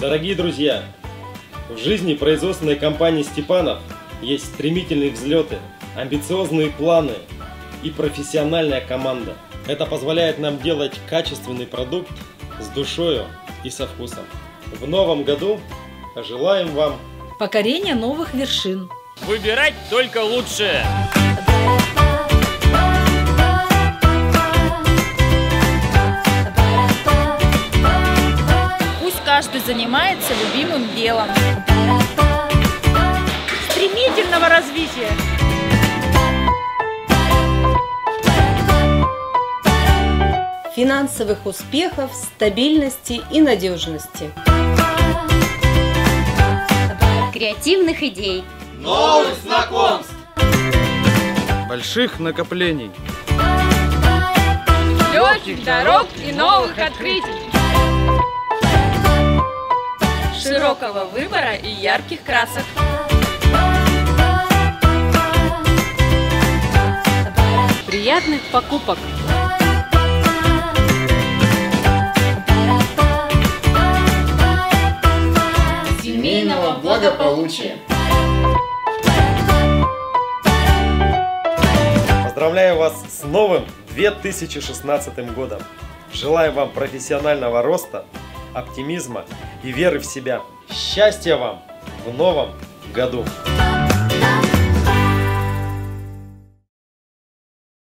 Дорогие друзья, в жизни производственной компании Степанов есть стремительные взлеты, амбициозные планы и профессиональная команда. Это позволяет нам делать качественный продукт с душою и со вкусом. В новом году желаем вам Покорение новых вершин. Выбирать только лучшее. Каждый занимается любимым делом. стремительного развития. финансовых успехов, стабильности и надежности. креативных идей. Новых знакомств! больших накоплений. Легких дорог и новых открытий. Широкого выбора и ярких красок. Приятных покупок. Семейного благополучия! Поздравляю вас с новым 2016 годом. Желаю вам профессионального роста, оптимизма и веры в себя. Счастья вам в новом году!